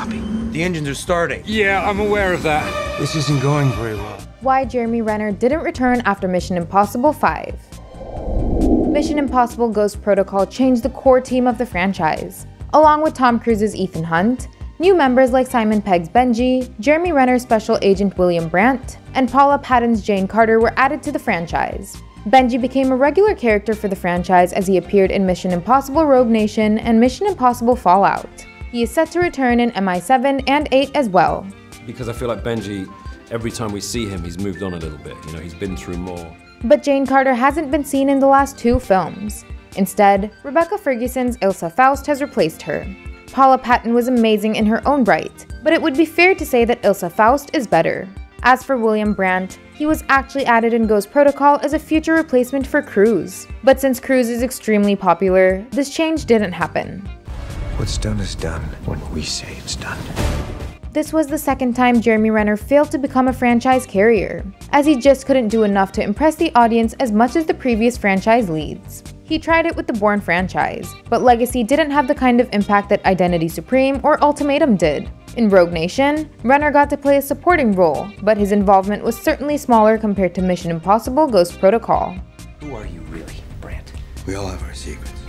Copy. The engines are starting. Yeah, I'm aware of that. This isn't going very well. Why Jeremy Renner didn't return after Mission Impossible 5. Mission Impossible Ghost Protocol changed the core team of the franchise. Along with Tom Cruise's Ethan Hunt, new members like Simon Pegg's Benji, Jeremy Renner's Special Agent William Brandt, and Paula Patton's Jane Carter were added to the franchise. Benji became a regular character for the franchise as he appeared in Mission Impossible Rogue Nation and Mission Impossible Fallout. He is set to return in MI7 and 8 as well. Because I feel like Benji, every time we see him, he's moved on a little bit. You know, he's been through more. But Jane Carter hasn't been seen in the last two films. Instead, Rebecca Ferguson's Ilsa Faust has replaced her. Paula Patton was amazing in her own right, but it would be fair to say that Ilsa Faust is better. As for William Brandt, he was actually added in Ghost Protocol as a future replacement for Cruise. But since Cruise is extremely popular, this change didn't happen. What's done is done when we say it's done. This was the second time Jeremy Renner failed to become a franchise carrier, as he just couldn't do enough to impress the audience as much as the previous franchise leads. He tried it with the Bourne franchise, but Legacy didn't have the kind of impact that Identity Supreme or Ultimatum did. In Rogue Nation, Renner got to play a supporting role, but his involvement was certainly smaller compared to Mission Impossible Ghost Protocol. Who are you really, Brandt? We all have our secrets.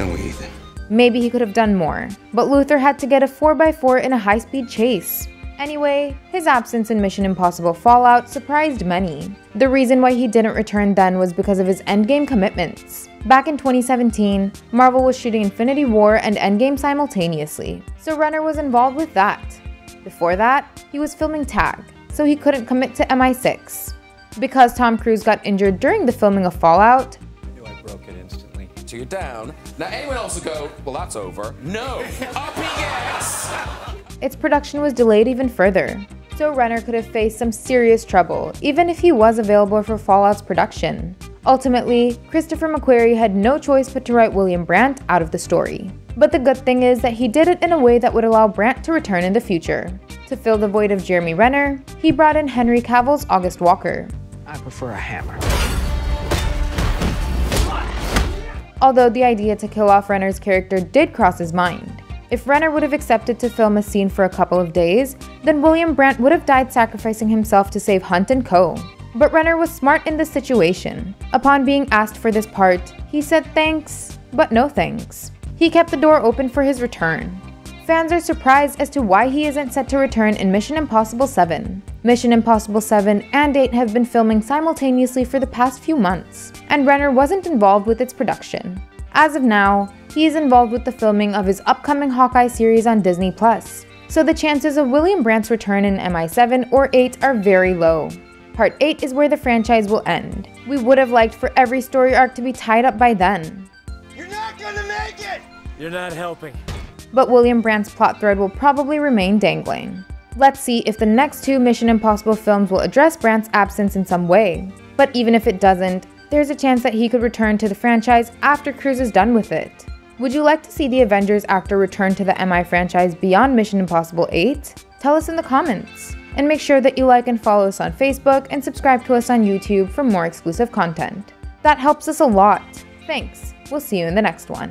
Don't we, Ethan? Maybe he could have done more, but Luther had to get a 4x4 in a high speed chase. Anyway, his absence in Mission Impossible Fallout surprised many. The reason why he didn't return then was because of his endgame commitments. Back in 2017, Marvel was shooting Infinity War and Endgame simultaneously, so Renner was involved with that. Before that, he was filming Tag, so he couldn't commit to MI6. Because Tom Cruise got injured during the filming of Fallout, So you're down. Now anyone else will go, well, that's over. No. Up he gets. its production was delayed even further. So Renner could have faced some serious trouble, even if he was available for Fallout's production. Ultimately, Christopher McQuarrie had no choice but to write William Brandt out of the story. But the good thing is that he did it in a way that would allow Brandt to return in the future. To fill the void of Jeremy Renner, he brought in Henry Cavill's August Walker. I prefer a hammer. Although the idea to kill off Renner's character did cross his mind. If Renner would have accepted to film a scene for a couple of days, then William Brandt would have died sacrificing himself to save Hunt and co. But Renner was smart in this situation. Upon being asked for this part, he said thanks, but no thanks. He kept the door open for his return. Fans are surprised as to why he isn't set to return in Mission Impossible 7. Mission Impossible 7 and 8 have been filming simultaneously for the past few months, and Renner wasn't involved with its production. As of now, he is involved with the filming of his upcoming Hawkeye series on Disney+, so the chances of William Brandt's return in MI7 or 8 are very low. Part 8 is where the franchise will end. We would have liked for every story arc to be tied up by then. You're not gonna make it! You're not helping. But William Brandt's plot thread will probably remain dangling. Let's see if the next two Mission Impossible films will address Brandt's absence in some way. But even if it doesn't, there's a chance that he could return to the franchise after Cruise is done with it. Would you like to see the Avengers actor return to the MI franchise beyond Mission Impossible 8? Tell us in the comments. And make sure that you like and follow us on Facebook and subscribe to us on YouTube for more exclusive content. That helps us a lot. Thanks. We'll see you in the next one.